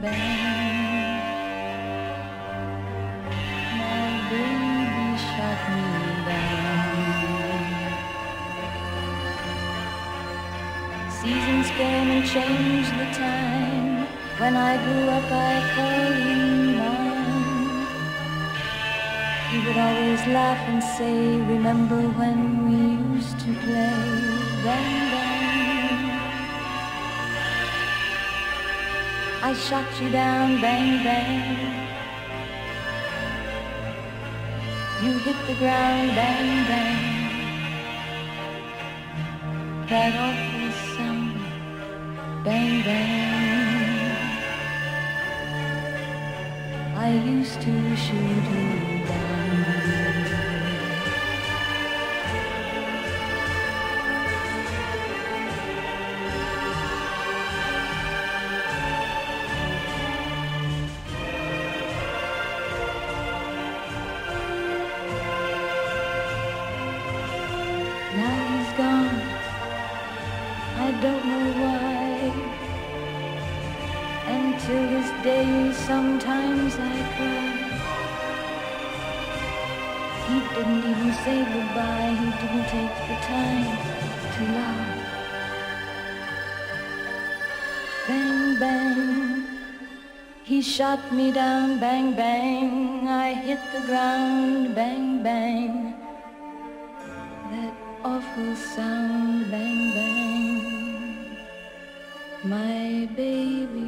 Seasons came and changed the time. When I grew up, I called him mine. He would always laugh and say, Remember when I shot you down, bang, bang. You hit the ground, bang, bang. That awful sound, bang, bang. I used to shoot you down. I don't know why. And till this day, sometimes I cry. He didn't even say goodbye. He didn't take the time to laugh. Bang, bang. He shot me down, bang, bang. I hit the ground, bang, bang. That awful sound, bang. My baby